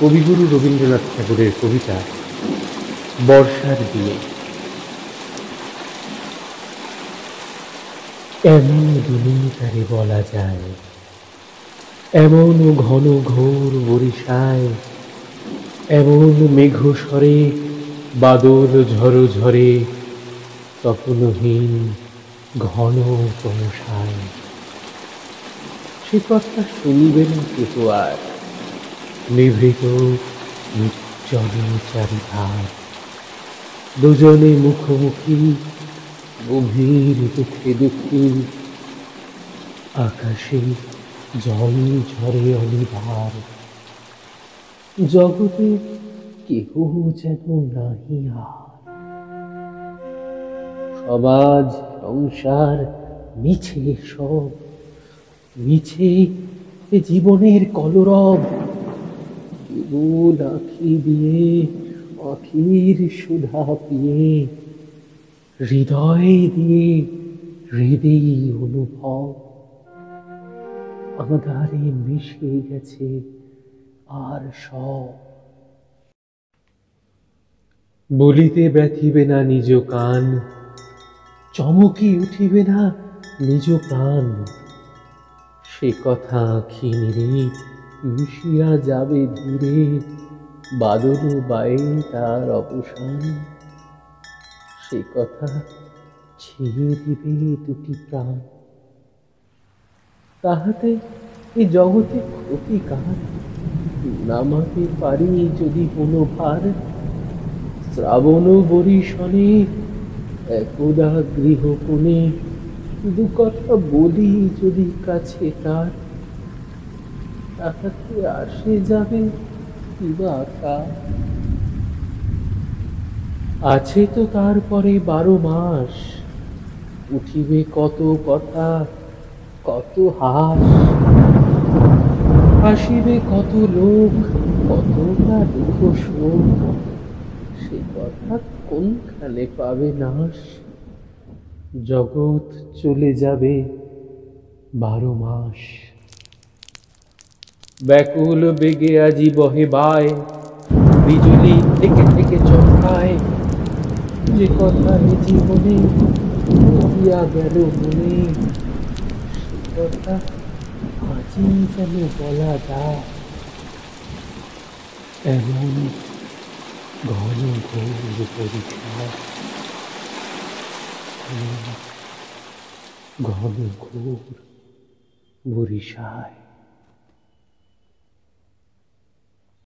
কবিগুরু রবীন্দ্রনাথ ঠাকুরের কবিতা বর্ষার দিনে। এমন দিনে বলা যায়, এমন ঘন ঘোর বরিশায়, এমন মেঘ সরে বাদল ঝড়ো ঝরে তপনহীন ঘন তমসায়। সে কথা শুনবে না কেহ আর? নিভৃত নির্জনে চারিধার। দুজনে মুখোমুখি, গভীর দুঃখে দুঃখী। আকাশে জল ঝরে অনিবার। জগতে কেহ যেন নাহি আর। সমাজ, সংসার, মিছে সব। মিছে জীবনের কলরব। কেবল আখি দিয়ে আখির সুধা পিয়ে। হৃদয় দিয়ে হৃদয় অনুভব। আধারে মিশে গেছে আর সব। বলিতে ব্যথিবে না নিজ কান, চমকি উঠিবে না নিজ প্রাণ। সে কথা আখি মিশিয়া যাবে ধীরে বাদল বায়ে তার অবসান। সে কথা ছেয়ে দিবে দুটি প্রাণ। তাহাতে এই জগতে ক্ষতি কার? নামাতে পারি যদি কোনো ভার। শ্রাবণ বরিশনে একদা গৃহকোণে দু কথা বলি যদি কাছে তার। আসে যাবে আছে তো তারপরে বারো মাস। উঠিবে কত কথা, কত হাস। আসিবে কত লোক, কতটা দুঃখ শোক। সে কথা কোনখানে পাবে নাশ? জগৎ চলে যাবে বারো মাস। ব্যাকুল বেগে আজি বহে বায় বিজুলি থেকে থেকে চমকায় যে কথা এ জীবনে রহিয়া গেল মনে সে কথা আজই যেন বলা যায় এমন ঘন ঘোর পরীক্ষা ঘন ঘোর বরিশায়